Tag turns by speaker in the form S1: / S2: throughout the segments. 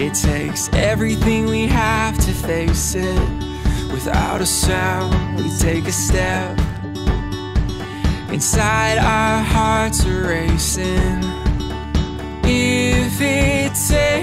S1: It takes everything we have to face it. Without a sound, we take a step. Inside, our hearts are racing. If it takes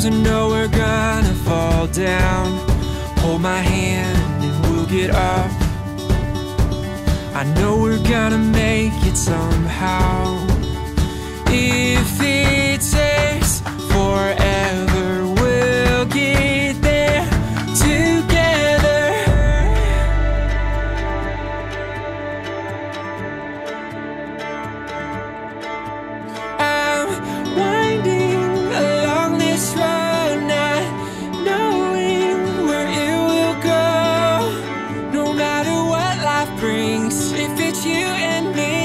S1: sometimes I know we're gonna fall down. Hold my hand and we'll get up. I know we're gonna make it somehow. If brings. If it's you and me.